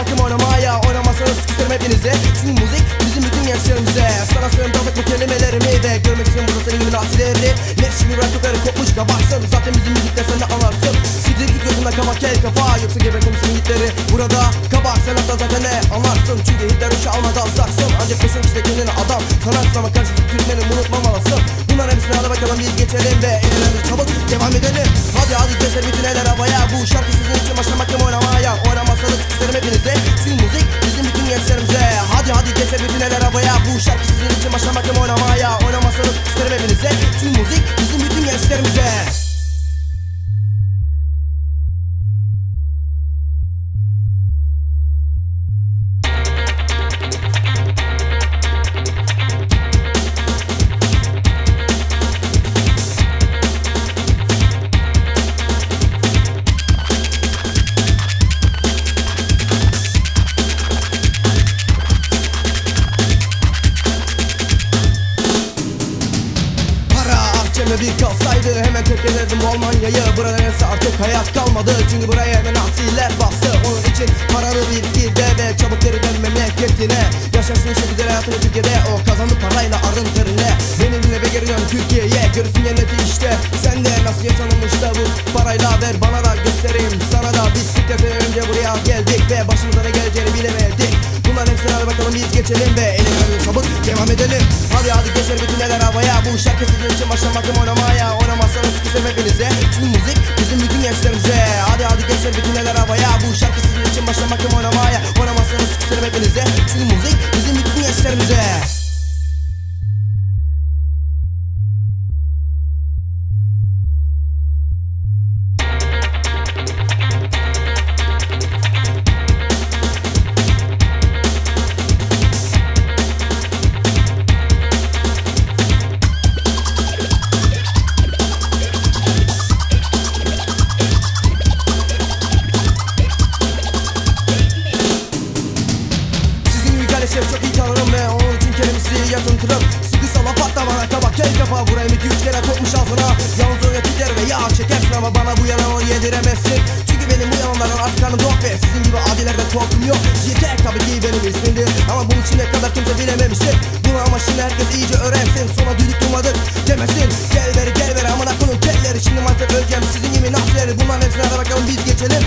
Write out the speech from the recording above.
hakim oynamaya. Oynamazsanız küserim hepinize Çünkü müzik bizim bütün gençlerimize. Sana söylüyorum dağıtık bu kelimelerimi Ve görmek istiyorum. Burada senin gibi nasileri Net şimdi bırak yukarı kopmuş kabaksın Zaten bizim müzikte sen de anlarsın Sidir git gözünden kabak kel kafa. Yoksa geber komisyon hitleri. Burada kabak sen hatta zaten ne anlarsın Çünkü hitler uşu almadan saksın Ancak kesin işte kendine adam Sanat sana karşı Türkmeni unutmamalısın. Bunlar hepsini hadi bakalım biz geçelim Ve en önemli çabuk devam edelim. Hadi hadi keser bütün eller havaya Bu şarkı gençlerimize Hadi keser bütün eller havaya. Bu şarkı sizin için başlamak kim oynamaya. Oynamazsanız küserim hepinize. Çünkü müzik bir kalsaydı hemen terk ederdim Almanya'yı Burada neyse artık hayat kalmadı. Çünkü buraya hemen asiler bastı. Onun için paranı biriktir de ve çabuk geri dön memleketine. Yaşasın şu güzel hayatını Türkiye'de. O kazandı parayla arın terine. Benimle ve geri dön Türkiye'ye. Görürsün cenneti işte. Sen de nasıl yaşanılmış da bu parayla ver bana da göstereyim. Sana da sene önce buraya geldik Ve başımıza ne geleceğini bilemedik. Bunların hepsini hadi bakalım biz geçelim ve devam edelim. Hadi hadi geçer bütün eller havaya. Bu şarkı sizin için başlamakım oynamaya. Oynamazsanız küsem hepinize. Çünkü müzik bizim bütün gençlerimize. Hadi Kardeşleri çok iyi tanırım ve onun için kendimizi yatırtırım at da bana kabak kel kafa Vurayım. İki üç kere kopmuş ağzına. Yalnız öyle tüter ve yağ çekersin ama bana bu yalanı yediremezsin. Çünkü benim bu yalanlardan artık karnım yok ve sizin gibi adilerde korkum yok. Yeter tabii ki benim ismimdir. Ama bunun için ne kadar kimse bilememiştir. Bunu ama şimdi herkes iyice öğrensin. Sonra düdük durmadık demesin. Gel ver gel ver aman aklının kelleri şimdi maalesef öleceğim. Sizin gibi nasileri Bunların hepsine hadi bakalım biz geçelim